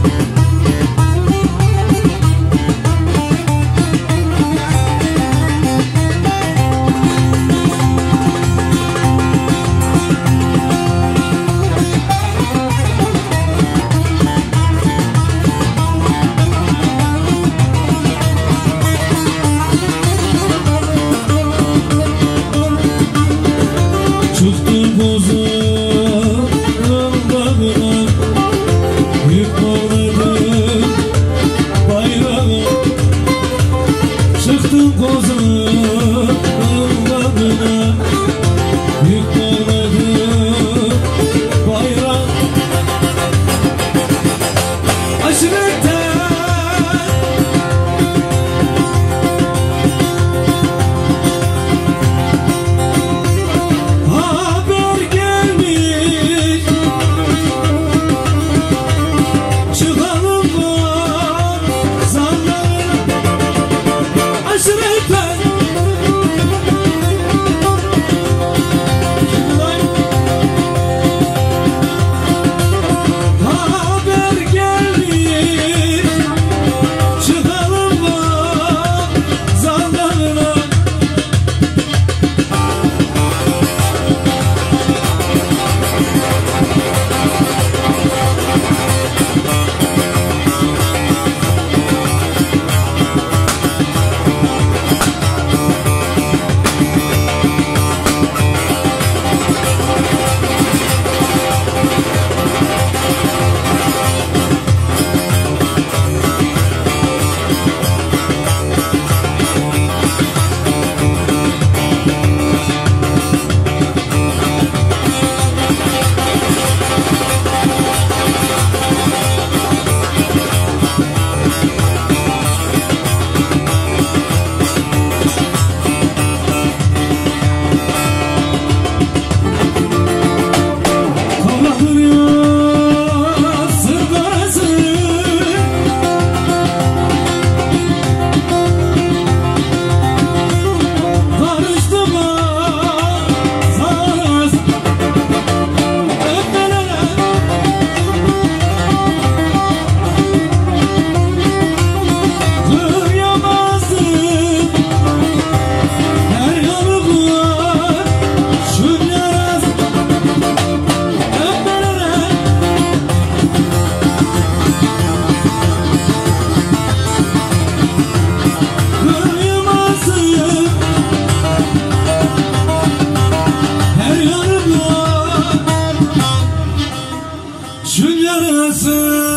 Thank You Nasıl